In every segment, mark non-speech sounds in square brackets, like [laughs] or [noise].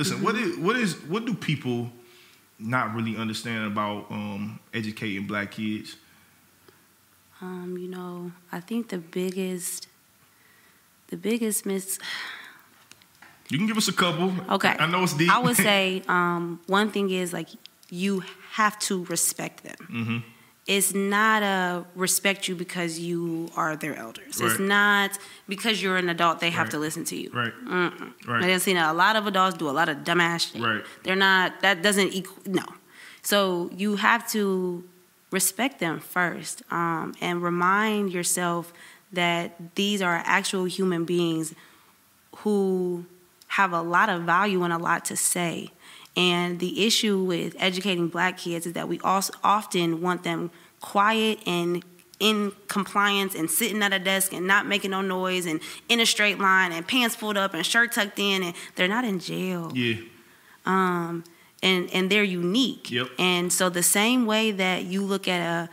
Listen, mm-hmm. what is what is what do people not really understand about um, educating black kids? Um, you know, I think the biggest the biggest miss You can give us a couple. Okay. I know it's deep. I would [laughs] say um, one thing is like you have to respect them. Mm-hmm it's not a respect you because you are their elders. Right. It's not because you're an adult they have right. to listen to you. Right. Mm-mm. Right. I've seen a lot of adults do a lot of dumbass shit. Right. They're not. That doesn't equal. No. So you have to respect them first, um, and remind yourself that these are actual human beings who have a lot of value and a lot to say. And the issue with educating black kids is that we also often want them quiet and in compliance and sitting at a desk and not making no noise and in a straight line and pants pulled up and shirt tucked in and they're not in jail. Yeah. Um, and and they're unique. Yep. And so the same way that you look at a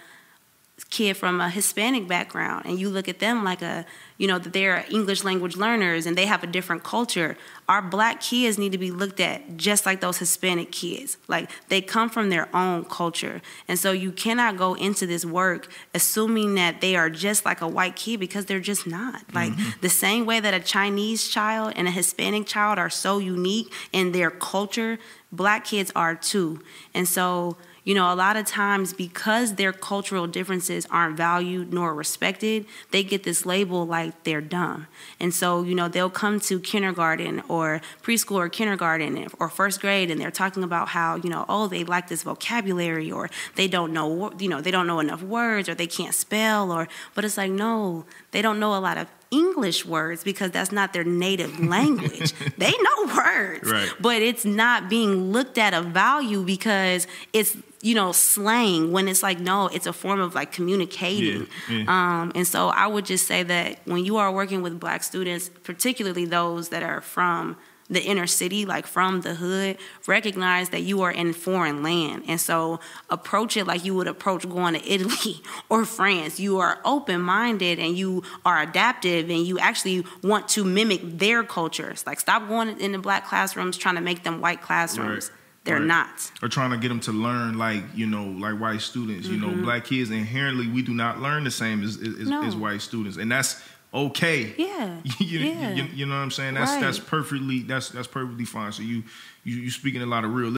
kid from a Hispanic background and you look at them like a you know that they're English language learners and they have a different culture. Our black kids need to be looked at just like those Hispanic kids. Like they come from their own culture. And so you cannot go into this work assuming that they are just like a white kid because they're just not. Like mm-hmm. the same way that a Chinese child and a Hispanic child are so unique in their culture, black kids are too. And so you know, a lot of times because their cultural differences aren't valued nor respected, they get this label like they're dumb. And so, you know, they'll come to kindergarten or preschool or kindergarten or first grade and they're talking about how, you know, oh, they like this vocabulary or they don't know, you know, they don't know enough words or they can't spell or, but it's like, no, they don't know a lot of English words because that's not their native [laughs] language. they know words, right. but it's not being looked at a value because it's you know slang when it's like no it's a form of like communicating yeah, yeah. Um, and so i would just say that when you are working with black students particularly those that are from the inner city, like from the hood, recognize that you are in foreign land. And so approach it like you would approach going to [laughs] Italy or France. You are open minded and you are adaptive and you actually want to mimic their cultures. Like stop going in the black classrooms trying to make them white classrooms. Right. They're right. not. Or trying to get them to learn like, you know, like white students. Mm-hmm. You know, mm-hmm. black kids inherently we do not learn the same as, as, no. as white students. And that's okay. Yeah. [laughs] you, yeah. You, you, know what I'm saying? That's right. that's perfectly that's that's perfectly fine. So you you you speaking a lot of real